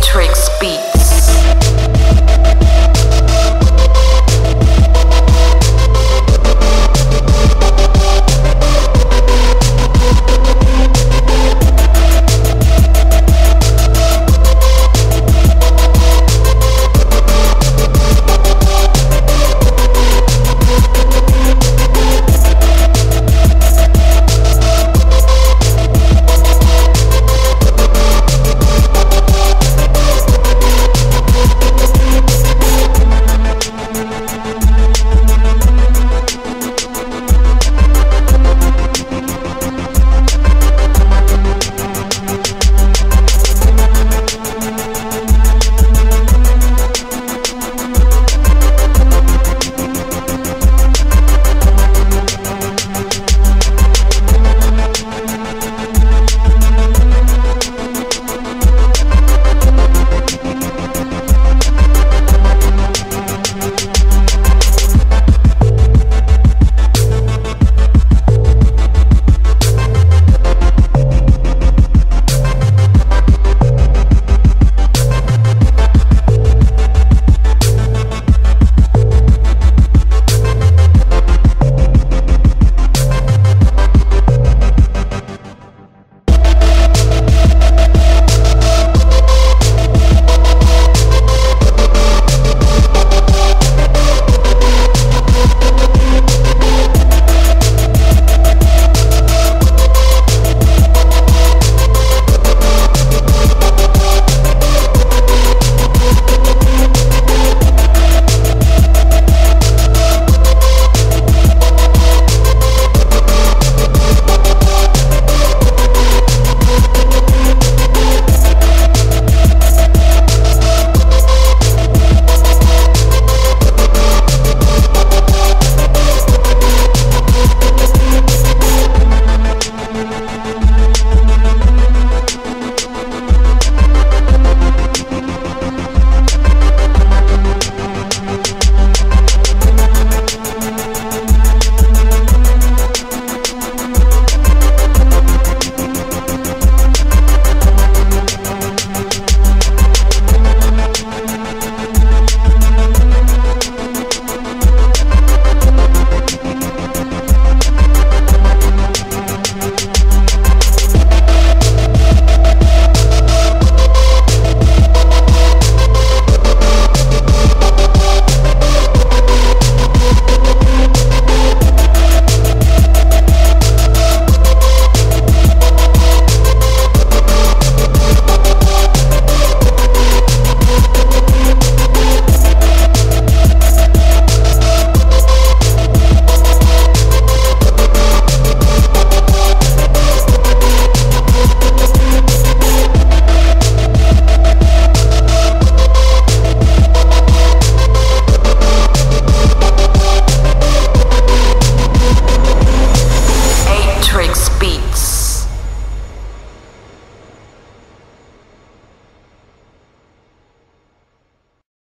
Matrix beat.